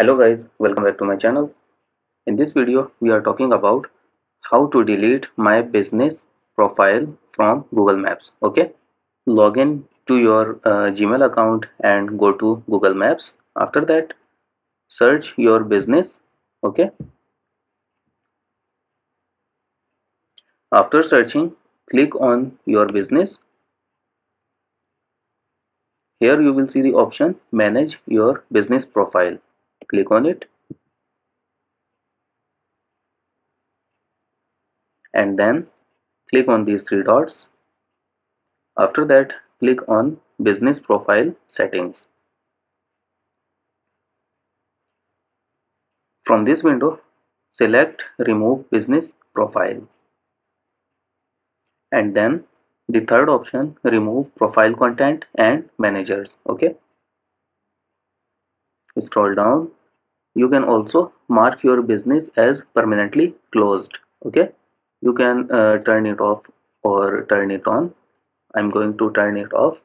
hello guys welcome back to my channel. In this video we are talking about how to delete my business profile from google maps okay? Log in to your uh, gmail account and go to google maps. After that search your business okay? After searching click on your business. Here you will see the option manage your business profile click on it. And then click on these three dots. After that click on business profile settings. From this window select remove business profile. And then the third option remove profile content and managers. Okay. Scroll down you can also mark your business as permanently closed okay? You can uh, turn it off or turn it on. I'm going to turn it off.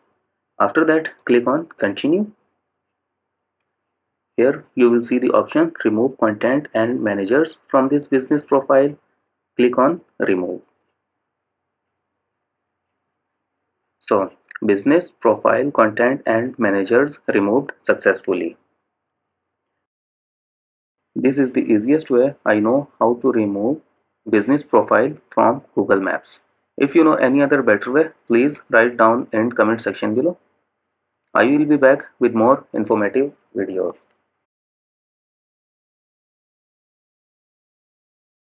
After that click on continue. Here you will see the option remove content and managers from this business profile. Click on remove. So business profile content and managers removed successfully this is the easiest way I know how to remove business profile from Google Maps. If you know any other better way, please write down in comment section below. I will be back with more informative videos.